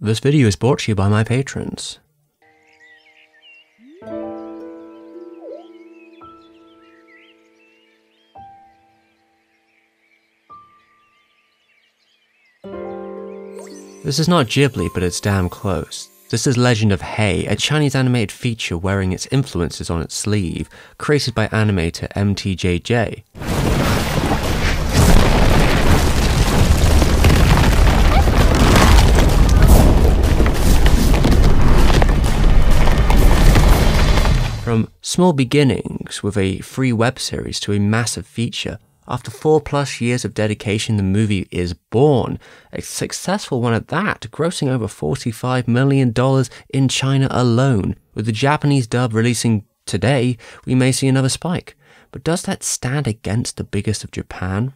This video is brought to you by my patrons. This is not Ghibli, but it's damn close. This is Legend of Hei, a Chinese animated feature wearing its influences on its sleeve, created by animator MTJJ. From small beginnings with a free web series to a massive feature, after four plus years of dedication, the movie is born. A successful one at that, grossing over $45 million in China alone. With the Japanese dub releasing today, we may see another spike. But does that stand against the biggest of Japan?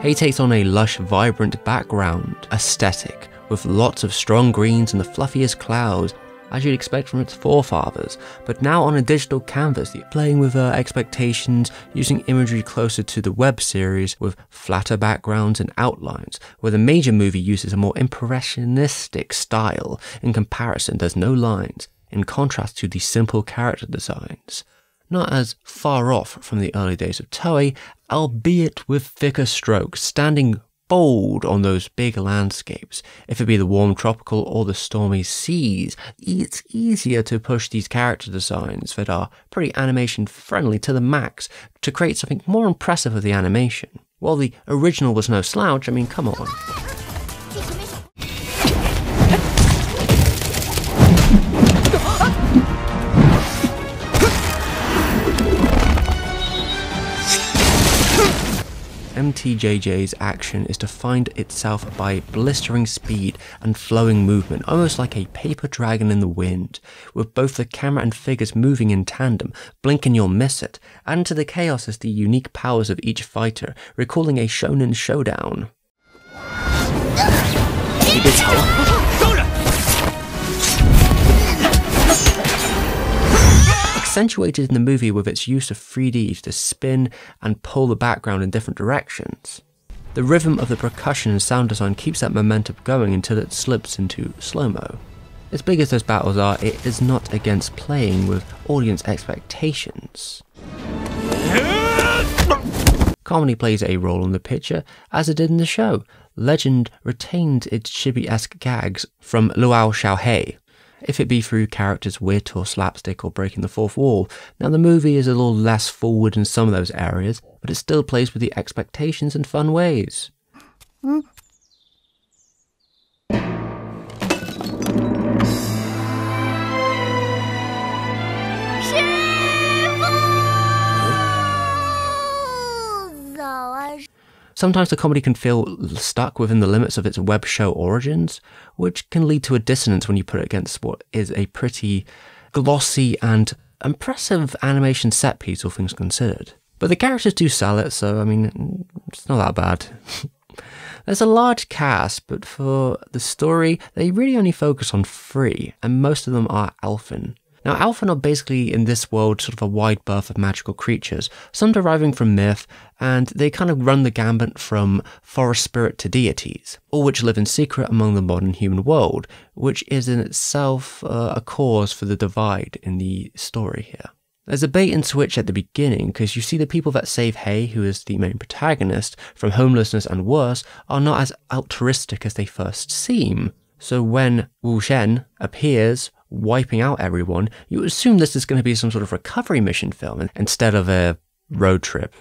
Hei takes on a lush, vibrant background aesthetic with lots of strong greens and the fluffiest clouds as you'd expect from its forefathers, but now on a digital canvas, playing with uh, expectations, using imagery closer to the web series with flatter backgrounds and outlines, where the major movie uses a more impressionistic style. In comparison, there's no lines, in contrast to the simple character designs. Not as far off from the early days of Toei, albeit with thicker strokes, standing bold on those big landscapes. If it be the warm tropical or the stormy seas, it's easier to push these character designs that are pretty animation friendly to the max to create something more impressive of the animation. While the original was no slouch, I mean, come on. MTJJ's action is defined itself by blistering speed and flowing movement, almost like a paper dragon in the wind, with both the camera and figures moving in tandem, blink and you'll miss it. Add to the chaos is the unique powers of each fighter, recalling a shonen showdown accentuated in the movie with its use of 3D to spin and pull the background in different directions. The rhythm of the percussion and sound design keeps that momentum going until it slips into slow-mo. As big as those battles are, it is not against playing with audience expectations. Comedy plays a role in the picture, as it did in the show. Legend retained its chibi-esque gags from Luo Xiaohei, if it be through characters' wit or slapstick or breaking the fourth wall. Now, the movie is a little less forward in some of those areas, but it still plays with the expectations in fun ways. Hmm. Sometimes the comedy can feel stuck within the limits of its web show origins, which can lead to a dissonance when you put it against what is a pretty glossy and impressive animation set piece, all things considered. But the characters do sell it, so I mean, it's not that bad. There's a large cast, but for the story, they really only focus on three, and most of them are elfin. Now, Elfin are basically in this world sort of a wide berth of magical creatures, some deriving from myth, and they kind of run the gambit from forest spirit to deities, all which live in secret among the modern human world, which is in itself uh, a cause for the divide in the story here. There's a bait and switch at the beginning because you see the people that save Hei, who is the main protagonist, from homelessness and worse, are not as altruistic as they first seem. So when Wuxian appears, wiping out everyone, you assume this is going to be some sort of recovery mission film instead of a road trip.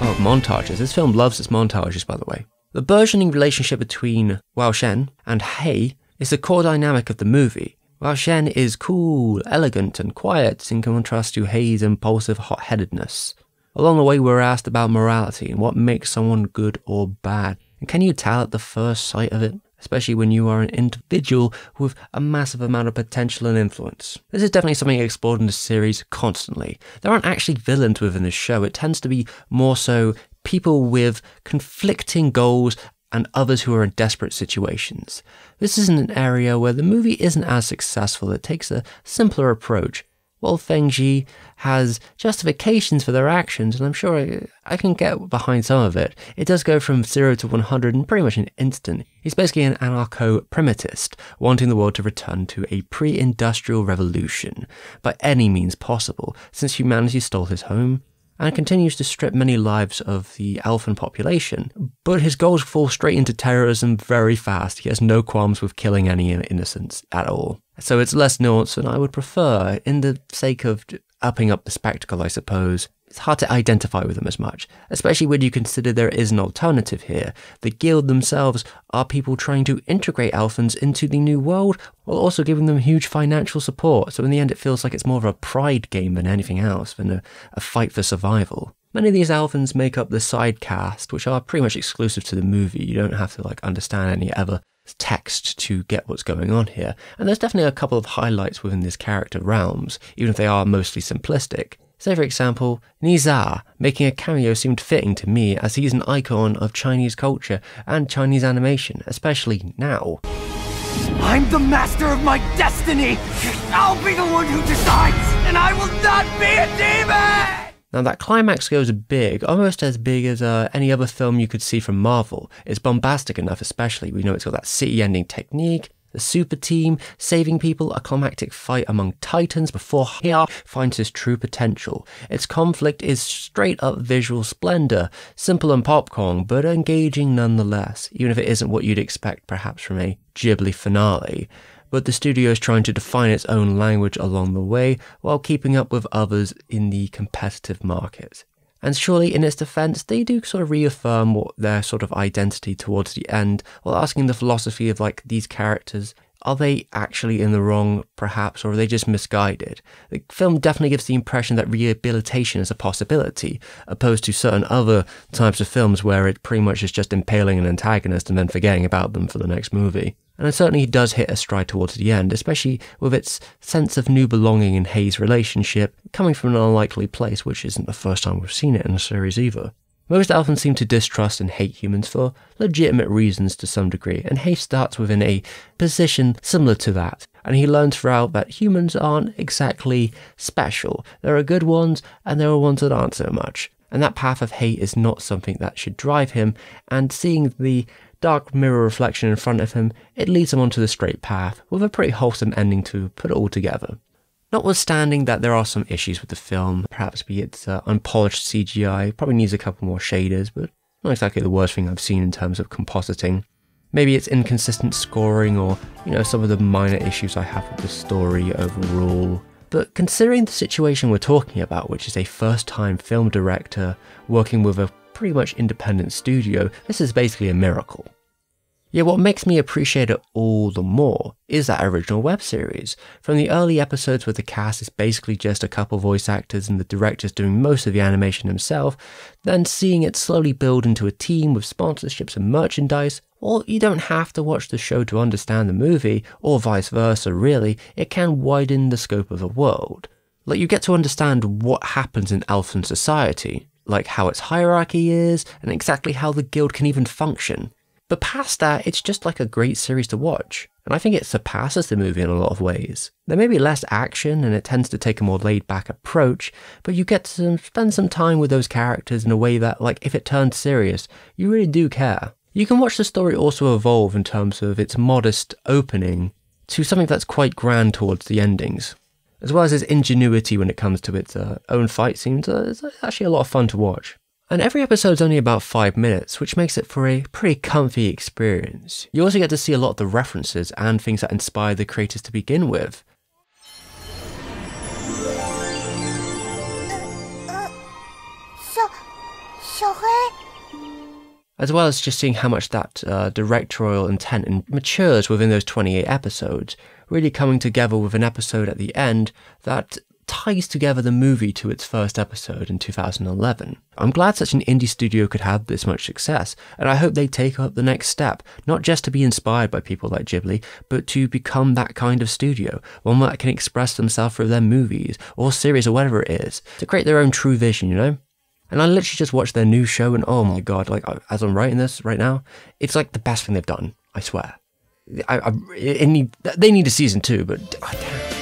Oh, montages. This film loves its montages, by the way. The burgeoning relationship between Wuxian and Hei is the core dynamic of the movie, while Shen is cool, elegant, and quiet in contrast to Hei's impulsive hot-headedness. Along the way, we're asked about morality and what makes someone good or bad. And can you tell at the first sight of it? Especially when you are an individual with a massive amount of potential and influence. This is definitely something explored in the series constantly. There aren't actually villains within the show, it tends to be more so people with conflicting goals and others who are in desperate situations. This isn't an area where the movie isn't as successful. It takes a simpler approach. While Fengxi has justifications for their actions, and I'm sure I, I can get behind some of it, it does go from 0 to 100 in pretty much an instant. He's basically an anarcho primitivist, wanting the world to return to a pre industrial revolution by any means possible, since humanity stole his home, and continues to strip many lives of the elfin population. But his goals fall straight into terrorism very fast. He has no qualms with killing any innocents at all. So it's less nuanced than I would prefer, in the sake of upping up the spectacle, I suppose it's hard to identify with them as much, especially when you consider there is an alternative here. The guild themselves are people trying to integrate Elfins into the new world while also giving them huge financial support. So in the end, it feels like it's more of a pride game than anything else, than a, a fight for survival. Many of these Elfins make up the side cast, which are pretty much exclusive to the movie. You don't have to like understand any other text to get what's going on here. And there's definitely a couple of highlights within this character realms, even if they are mostly simplistic. Say, for example, Nezha making a cameo seemed fitting to me as he's an icon of Chinese culture and Chinese animation, especially now. I'm the master of my destiny! I'll be the one who decides, and I will not be a demon! Now, that climax goes big, almost as big as uh, any other film you could see from Marvel. It's bombastic enough, especially. We know it's got that city ending technique, the super team, saving people, a climactic fight among titans before Hei finds his true potential. Its conflict is straight up visual splendor, simple and popcorn, but engaging nonetheless, even if it isn't what you'd expect perhaps from a Ghibli finale. But the studio is trying to define its own language along the way while keeping up with others in the competitive market. And surely, in its defense, they do sort of reaffirm what their sort of identity towards the end, while asking the philosophy of like these characters. Are they actually in the wrong, perhaps, or are they just misguided? The film definitely gives the impression that rehabilitation is a possibility, opposed to certain other types of films where it pretty much is just impaling an antagonist and then forgetting about them for the next movie. And it certainly does hit a stride towards the end, especially with its sense of new belonging in Hei's relationship, coming from an unlikely place, which isn't the first time we've seen it in the series either. Most Elfins seem to distrust and hate humans for legitimate reasons to some degree, and Hei starts within a position similar to that, and he learns throughout that humans aren't exactly special. There are good ones, and there are ones that aren't so much. And that path of hate is not something that should drive him, and seeing the dark mirror reflection in front of him, it leads him onto the straight path, with a pretty wholesome ending to put it all together. Notwithstanding that there are some issues with the film, perhaps be it uh, unpolished CGI, probably needs a couple more shaders, but not exactly the worst thing I've seen in terms of compositing. Maybe it's inconsistent scoring or, you know, some of the minor issues I have with the story overall. But considering the situation we're talking about, which is a first time film director working with a pretty much independent studio, this is basically a miracle. Yet what makes me appreciate it all the more is that original web series. From the early episodes where the cast is basically just a couple voice actors and the director's doing most of the animation himself, then seeing it slowly build into a team with sponsorships and merchandise, or you don't have to watch the show to understand the movie, or vice versa really, it can widen the scope of the world. Like you get to understand what happens in Elfin society, like how its hierarchy is, and exactly how the guild can even function. But past that, it's just like a great series to watch. And I think it surpasses the movie in a lot of ways. There may be less action and it tends to take a more laid back approach, but you get to spend some time with those characters in a way that, like, if it turns serious, you really do care. You can watch the story also evolve in terms of its modest opening to something that's quite grand towards the endings. As well as its ingenuity when it comes to its uh, own fight scenes, uh, it's actually a lot of fun to watch. And every episode's only about 5 minutes, which makes it for a pretty comfy experience. You also get to see a lot of the references and things that inspired the creators to begin with. As well as just seeing how much that uh, directorial intent matures within those 28 episodes, really coming together with an episode at the end that ties together the movie to its first episode in 2011. I'm glad such an indie studio could have this much success, and I hope they take up the next step, not just to be inspired by people like Ghibli, but to become that kind of studio, one that can express themselves through their movies, or series, or whatever it is, to create their own true vision, you know? And I literally just watched their new show, and oh my god! Like as I'm writing this right now, it's like the best thing they've done. I swear. I, I need, they need a season two, but oh,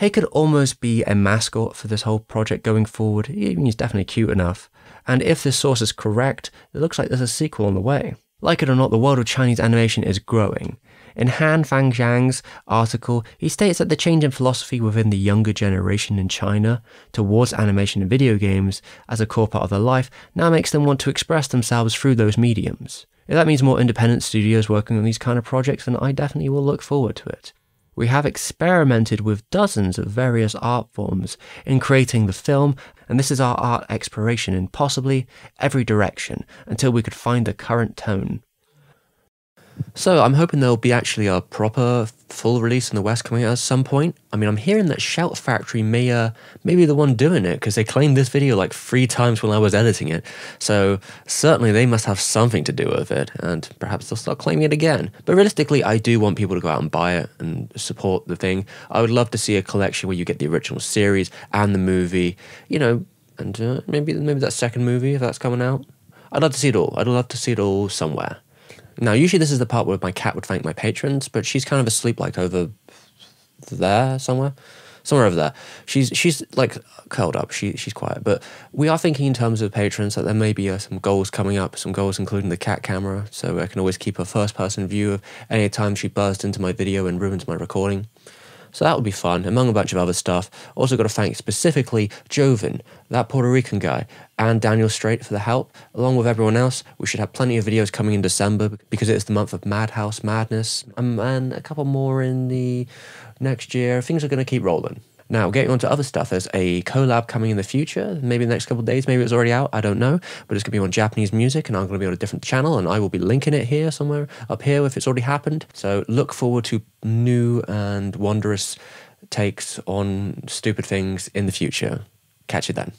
He could almost be a mascot for this whole project going forward. He's definitely cute enough. And if this source is correct, it looks like there's a sequel on the way. Like it or not, the world of Chinese animation is growing. In Han Fangjiang's article, he states that the change in philosophy within the younger generation in China towards animation and video games as a core part of their life now makes them want to express themselves through those mediums. If that means more independent studios working on these kind of projects, then I definitely will look forward to it. We have experimented with dozens of various art forms in creating the film, and this is our art exploration in possibly every direction until we could find the current tone. So I'm hoping there'll be actually a proper full release in the West coming out at some point. I mean, I'm hearing that Shout Factory may uh, may be the one doing it because they claimed this video like three times when I was editing it. So certainly they must have something to do with it, and perhaps they'll start claiming it again. But realistically, I do want people to go out and buy it and support the thing. I would love to see a collection where you get the original series and the movie, you know, and uh, maybe maybe that second movie if that's coming out. I'd love to see it all. I'd love to see it all somewhere. Now, usually this is the part where my cat would thank my patrons, but she's kind of asleep, like over there somewhere, somewhere over there. She's she's like curled up. She she's quiet, but we are thinking in terms of patrons that there may be uh, some goals coming up. Some goals including the cat camera, so I can always keep a first person view of any time she bursts into my video and ruins my recording. So that would be fun, among a bunch of other stuff. Also, got to thank specifically Joven, that Puerto Rican guy, and Daniel Straight for the help. Along with everyone else, we should have plenty of videos coming in December because it is the month of Madhouse Madness, um, and a couple more in the next year. Things are going to keep rolling. Now, getting on to other stuff, there's a collab coming in the future, maybe the next couple of days, maybe it's already out, I don't know, but it's going to be on Japanese music and I'm going to be on a different channel and I will be linking it here somewhere up here if it's already happened. So look forward to new and wondrous takes on stupid things in the future. Catch you then.